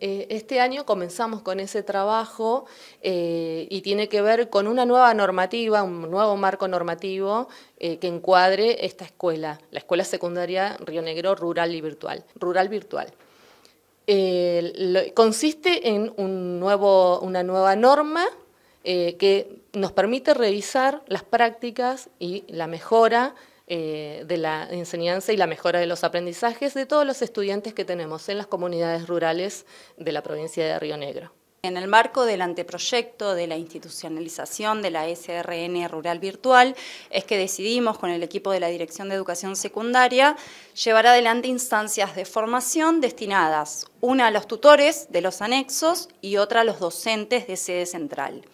Eh, este año comenzamos con ese trabajo eh, y tiene que ver con una nueva normativa, un nuevo marco normativo eh, que encuadre esta escuela, la Escuela Secundaria Río Negro Rural y Virtual. Rural Virtual. consiste en un nuevo, una nueva norma que nos permite revisar las prácticas y la mejora eh, de la enseñanza y la mejora de los aprendizajes de todos los estudiantes que tenemos en las comunidades rurales de la provincia de Río Negro. En el marco del anteproyecto de la institucionalización de la SRN Rural Virtual es que decidimos con el equipo de la Dirección de Educación Secundaria llevar adelante instancias de formación destinadas, una a los tutores de los anexos y otra a los docentes de sede central.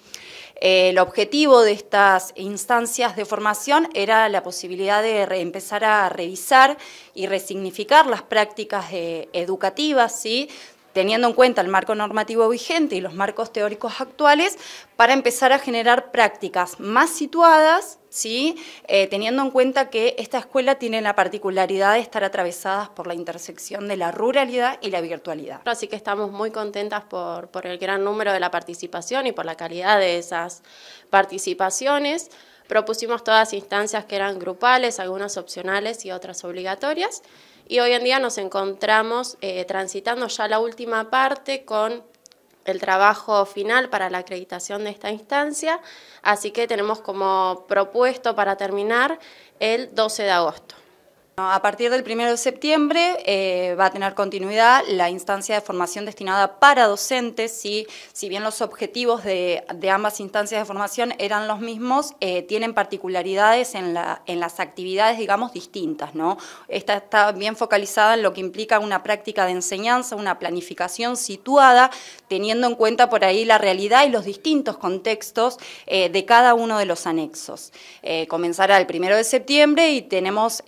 El objetivo de estas instancias de formación era la posibilidad de empezar a revisar y resignificar las prácticas educativas, ¿sí? Teniendo en cuenta el marco normativo vigente y los marcos teóricos actuales, para empezar a generar prácticas más situadas, ¿sí? Eh, teniendo en cuenta que esta escuela tiene la particularidad de estar atravesadas por la intersección de la ruralidad y la virtualidad. Así que estamos muy contentas por, por el gran número de la participación y por la calidad de esas participaciones. Propusimos todas instancias que eran grupales, algunas opcionales y otras obligatorias y hoy en día nos encontramos eh, transitando ya la última parte con el trabajo final para la acreditación de esta instancia, así que tenemos como propuesto para terminar el 12 de agosto. A partir del 1 de septiembre eh, va a tener continuidad la instancia de formación destinada para docentes, si bien los objetivos de, ambas instancias de formación eran los mismos, eh, tienen particularidades en, la, en, las actividades, digamos, distintas. ¿no? Esta está bien focalizada en lo que implica una práctica de enseñanza, una planificación situada, teniendo en cuenta por ahí la realidad y los distintos contextos eh, de cada uno de los anexos. comenzará el 1 de septiembre y tenemos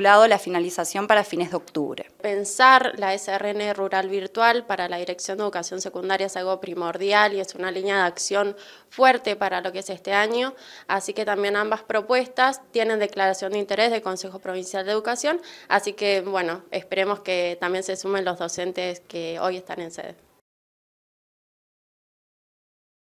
estipulado la finalización para fines de octubre. Pensar la SRN rural virtual para la Dirección de Educación Secundaria es algo primordial y es una línea de acción fuerte para lo que es este año, así que también ambas propuestas tienen declaración de interés del Consejo Provincial de Educación, así que bueno, esperemos que también se sumen los docentes que hoy están en sede.